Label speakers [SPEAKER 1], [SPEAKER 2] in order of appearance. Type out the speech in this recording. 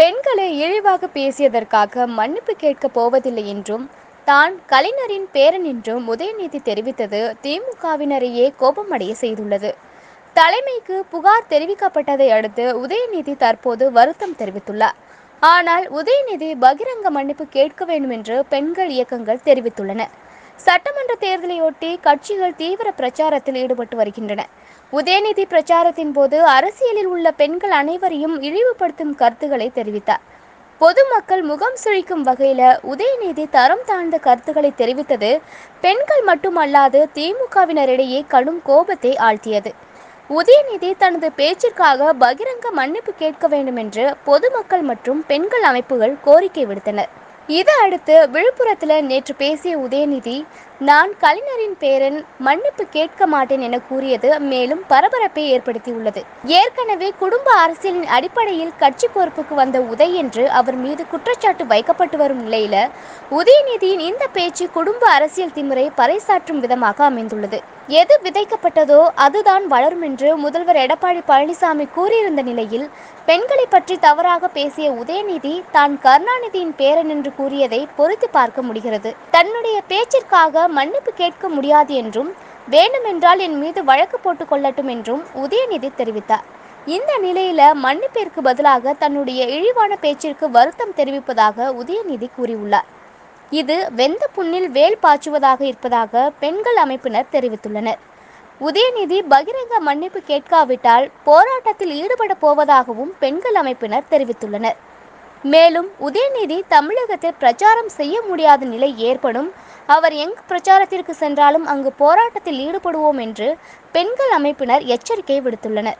[SPEAKER 1] பெண்களை இழிவாக பேசியதற்காக மன்னிப்பு கேட்கப் போவதில்லை என்றும் தான் கலைஞரின் பேரன் என்றும் உதயநிதி தெரிவித்தது திமுகவினரையே கோபமடைய செய்துள்ளது. தலைமைக்கு புகார் தெரிவிக்கப்பட்டதை அடுத்து உதயநிதி தற்போது வருத்தம் தெரிவித்துள்ளார். ஆனால் உதயநிதி பகிரங்க மன்னிப்பு கேட்க வேண்டும் என்று பெண்கள் இயக்கங்கள் தெரிவித்துள்ளன. சட்டமன்ற தேர்தலையொட்டி கட்சிகள் தீவிர பிரச்சாரத்தில் ஈடுபட்டு வருகின்றன. உதயநிதி பிரச்சாரத்தின் போது அரசியலில் உள்ள பெண்கள் அனைவரையும் இழிவுபடுத்தும் கருத்துக்களை தெரிவித்தார். பொதுமக்கள் முகம் சுழிக்கும் வகையில உதயநிதி தரம் தாழ்ந்த கருத்துக்களை தெரிவித்தது பெண்கள் மட்டுமல்லாது திமுகவினரிடையே கடும் கோபத்தை ஆழ்த்தியது. உதயநிதி தனது பேச்சிற்காக பகிரங்க மன்னிப்பு கேட்க வேண்டும் என்று பொதுமக்கள் மற்றும் பெண்கள் அமைப்புகள் கோரிக்கை விடுத்தனர். இதை அடுத்து விழுப்புரத்தில் நேற்று பேசிய உதயநிதி நான் கலைஞரின் பேரன் மன்னிப்பு கேட்க மாட்டேன் என கூறியது மேலும் பரபரப்பை ஏற்படுத்தியுள்ளது. ஏற்கனவே குடும்ப அரசியலின் அடிப்படையில் கட்சி பொறுப்புக்கு வந்த உதய் என்று அவர் மீது குற்றச்சாட்டு வைக்கப்பட்டு வரும் நிலையில உதயநிதியின் இந்த பேச்சு குடும்ப அரசியல் திமுறை பறைசாற்றும் விதமாக அமைந்துள்ளது. எது விதைக்கப்பட்டதோ அதுதான் வளரும் என்று முதல்வர் எடப்பாடி பழனிசாமி கூறியிருந்த நிலையில் பெண்களை பற்றி தவறாக பேசிய உதயநிதி தான் கருணாநிதியின் பேரன் என்று கூறியதை பொருத்தி பார்க்க முடிகிறது. தன்னுடைய பேச்சிற்காக மன்னிப்பு கேட்க முடியாது என்றும் வேண்டுமென்றால் என் மீது வழக்கு போட்டுக் கொள்ளட்டும் என்றும் உதயநிதி தெரிவித்தார். இந்த நிலையில மன்னிப்பிற்கு பதிலாக தன்னுடைய இழிவான பேச்சிற்கு வருத்தம் தெரிவிப்பதாக உதயநிதி கூறியுள்ளார். இது வெந்த புண்ணில் வேல் பாய்ச்சுவதாக இருப்பதாக பெண்கள் அமைப்பினர் தெரிவித்துள்ளனர். உதயநிதி பகிரங்க மன்னிப்பு கேட்காவிட்டால் போராட்டத்தில் ஈடுபட போவதாகவும் பெண்கள் அமைப்பினர் தெரிவித்துள்ளனர். மேலும் உதயநிதி தமிழகத்தில் பிரச்சாரம் செய்ய முடியாத நிலை ஏற்படும் அவர் எங்கு பிரச்சாரத்திற்கு சென்றாலும் அங்கு போராட்டத்தில் ஈடுபடுவோம் என்று பெண்கள் அமைப்பினர் எச்சரிக்கை விடுத்துள்ளனர்.